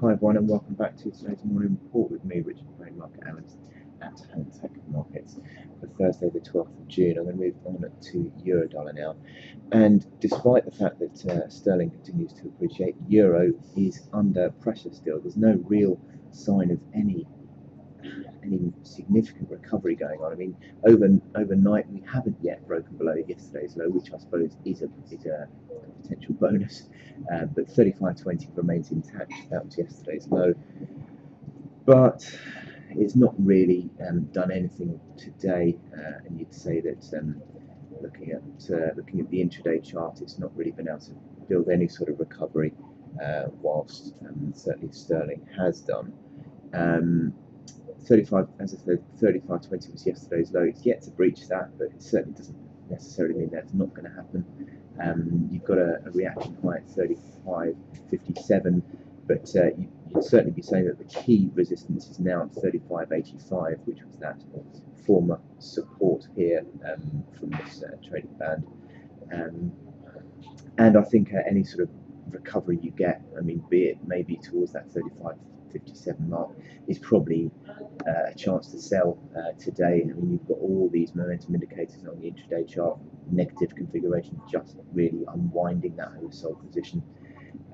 Hi everyone and welcome back to today's morning report with me, Richard Brain, market analyst at Hantec Markets for Thursday the 12th of June. I'm going to move on to Eurodollar now. And despite the fact that uh, sterling continues to appreciate, Euro is under pressure still. There's no real sign of any any significant recovery going on. I mean, over overnight we haven't yet broken below yesterday's low, which I suppose is a is a bonus. Uh, but 35.20 remains intact. That was yesterday's low, but it's not really um, done anything today. Uh, and you'd say that um, looking at uh, looking at the intraday chart, it's not really been able to build any sort of recovery, uh, whilst um, certainly sterling has done. Um, 35, as I said, 35.20 was yesterday's low. It's yet to breach that, but it certainly doesn't necessarily mean that's not going to happen. Um, you've got a, a, reaction high at 35.57, but uh, you, would certainly be saying that the key resistance is now at 35.85, which was that former support here um, from this uh, trading band. Um, and I think uh, any sort of recovery you get, I mean, be it maybe towards that 35 57 mark is probably uh, a chance to sell uh, today. I mean, you've got all these momentum indicators on the intraday chart, negative configuration, just really unwinding that oversold position.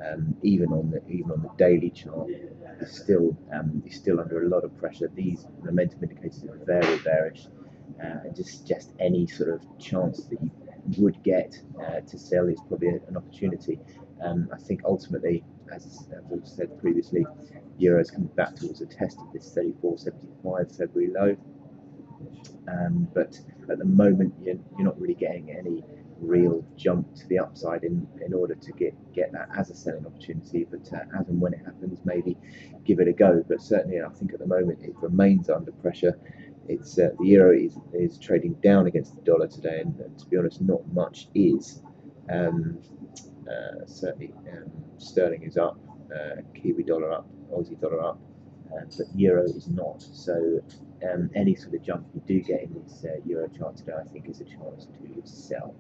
Um, even on the even on the daily chart, is still um, is still under a lot of pressure. These momentum indicators are very bearish, uh, and just just any sort of chance that you would get uh, to sell is probably an opportunity. Um, I think ultimately, as, we've said previously, Euro's coming back towards a test of this 34.75 February low. Um, but at the moment, you're, you're, not really getting any real jump to the upside in, in order to get, get that as a selling opportunity. But uh, as and when it happens, maybe give it a go. But certainly, I think at the moment it remains under pressure. It's uh, the euro is, is trading down against the dollar today, and, and to be honest, not much is. Um, certainly, um, sterling is up, uh, Kiwi dollar up, Aussie dollar up, uh, but euro is not. So um, any sort of jump you do get in this uh, euro chart today, I think, is a chance to sell.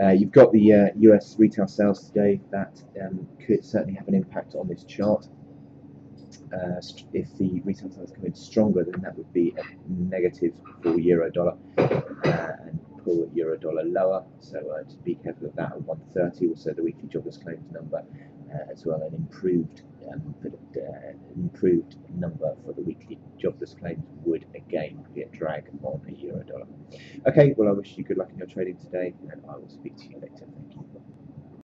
Uh, you've got the US uh, retail sales today that um, could certainly have an impact on this chart. Uh, if the retail sales come in stronger, then that would be a negative for euro dollar uh, and pull euro dollar lower. So uh, to be careful of that at 130. Also, the weekly jobless claims number uh, as well, an improved um, uh, improved number for the weekly jobless claims would again be a drag on the euro dollar. Okay, well, I wish you good luck in your trading today, and I will speak to you later. Thank you.